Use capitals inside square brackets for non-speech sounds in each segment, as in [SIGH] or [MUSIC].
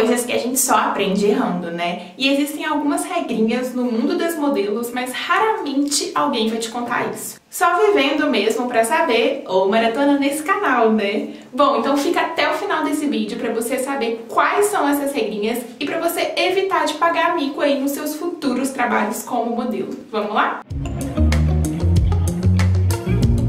coisas que a gente só aprende errando, né? E existem algumas regrinhas no mundo das modelos, mas raramente alguém vai te contar isso. Só vivendo mesmo pra saber, ou maratona nesse canal, né? Bom, então fica até o final desse vídeo pra você saber quais são essas regrinhas e pra você evitar de pagar mico aí nos seus futuros trabalhos como modelo. Vamos lá?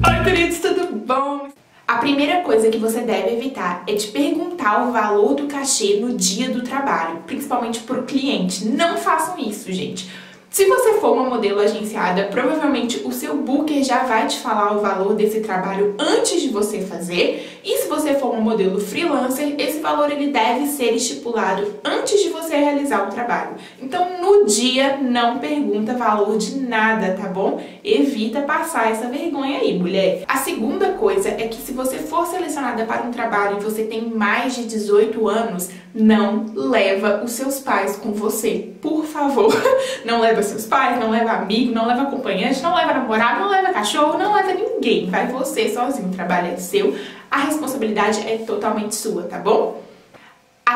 Oi, queridos, tudo bom? A primeira coisa que você deve evitar é te perguntar o valor do cachê no dia do trabalho, principalmente para o cliente. Não façam isso, gente. Se você for uma modelo agenciada, provavelmente o seu booker já vai te falar o valor desse trabalho antes de você fazer. E se você for um modelo freelancer, esse valor ele deve ser estipulado antes de você realizar o trabalho. Então, no dia, não pergunta valor de nada, tá bom? Evita passar essa vergonha aí, mulher. A segunda coisa é que se você for selecionada para um trabalho e você tem mais de 18 anos, não leva os seus pais com você. Por favor, [LAUGHS] não leva seus pais, não leva amigo, não leva acompanhante, não leva namorado, não leva cachorro, não leva ninguém. Vai você sozinho, o trabalho é seu, a responsabilidade é totalmente sua, tá bom?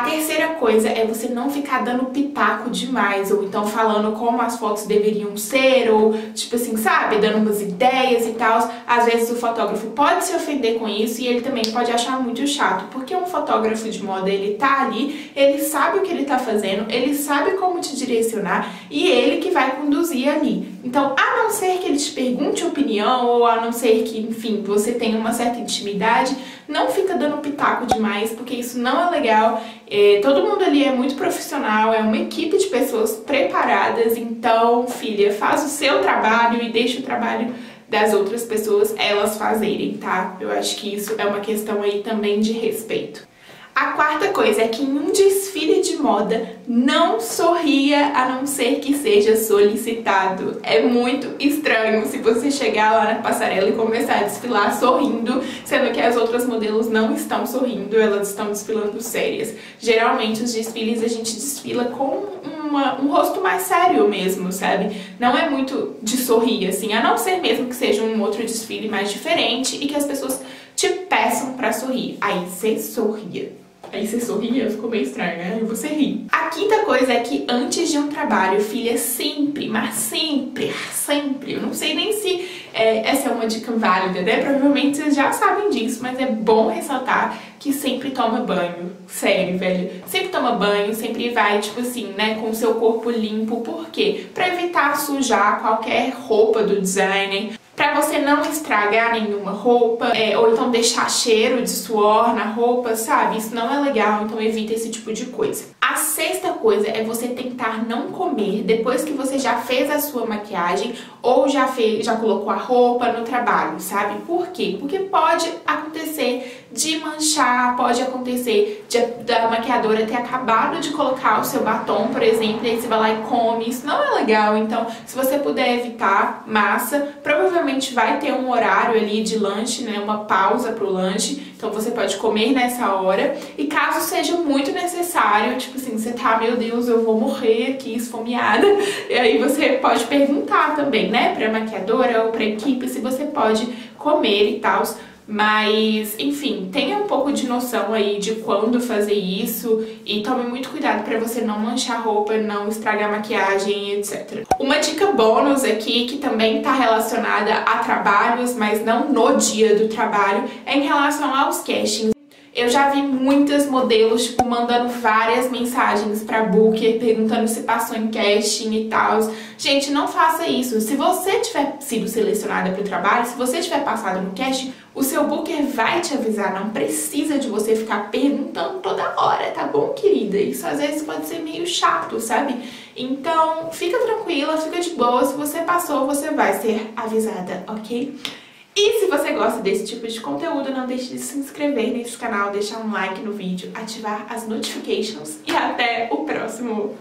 Terceira coisa é você não ficar dando pitaco demais, ou então falando como as fotos deveriam ser, ou tipo assim, sabe, dando umas ideias e tal. Às vezes o fotógrafo pode se ofender com isso e ele também pode achar muito chato, porque um fotógrafo de moda, ele tá ali, ele sabe o que ele tá fazendo, ele sabe como te direcionar e ele que vai conduzir ali. Então, a não ser que ele te pergunte opinião, ou a não ser que, enfim, você tenha uma certa intimidade, não fica dando pitaco demais, porque isso não é legal. É, todo mundo ali é muito profissional, é uma equipe de pessoas preparadas, então, filha, faz o seu trabalho e deixa o trabalho das outras pessoas elas fazerem, tá? Eu acho que isso é uma questão aí também de respeito. A quarta coisa é que em um desfile de moda não sorria a não ser que seja solicitado. É muito estranho se você chegar lá na passarela e começar a desfilar sorrindo, sendo que as outras modelos não estão sorrindo, elas estão desfilando sérias. Geralmente os desfiles a gente desfila com uma, um rosto mais sério mesmo, sabe? Não é muito de sorrir, assim, a não ser mesmo que seja um outro desfile mais diferente e que as pessoas te peçam pra sorrir. Aí você sorria. Aí você sorria, ficou meio estranho, né? E você ri. A quinta coisa é que antes de um trabalho, filha, sempre, mas sempre, sempre, eu não sei nem se é, essa é uma dica válida, né? Provavelmente vocês já sabem disso, mas é bom ressaltar que sempre toma banho. Sério, velho. Sempre toma banho, sempre vai, tipo assim, né, com o seu corpo limpo. Por quê? Pra evitar sujar qualquer roupa do designer para você não estragar nenhuma roupa, é, ou então deixar cheiro de suor na roupa, sabe? Isso não é legal, então evita esse tipo de coisa. A sexta coisa é você tentar não comer depois que você já fez a sua maquiagem ou já fez, já colocou a roupa no trabalho, sabe? Por quê? Porque pode acontecer de manchar, pode acontecer de, da maquiadora ter acabado de colocar o seu batom, por exemplo, e aí você vai lá e come. Isso não é legal. Então, se você puder evitar massa, provavelmente vai ter um horário ali de lanche, né? Uma pausa pro lanche. Então você pode comer nessa hora. E caso seja muito necessário, tipo assim, você tá, meu Deus, eu vou morrer aqui esfomeada. [LAUGHS] E aí você pode perguntar também, né, pra maquiadora ou pra equipe se você pode comer e tal. Mas, enfim, tenha de noção aí de quando fazer isso e tome muito cuidado para você não manchar roupa, não estragar maquiagem, etc. Uma dica bônus aqui, que também está relacionada a trabalhos, mas não no dia do trabalho, é em relação aos castings. Eu já vi muitas modelos, tipo, mandando várias mensagens pra Booker, perguntando se passou em casting e tal. Gente, não faça isso. Se você tiver sido selecionada para o trabalho, se você tiver passado no casting, o seu Booker vai te avisar. Não precisa de você ficar perguntando toda hora, tá bom, querida? Isso às vezes pode ser meio chato, sabe? Então, fica tranquila, fica de boa. Se você passou, você vai ser avisada, ok? E se você gosta desse tipo de conteúdo, não deixe de se inscrever nesse canal, deixar um like no vídeo, ativar as notifications. E até o próximo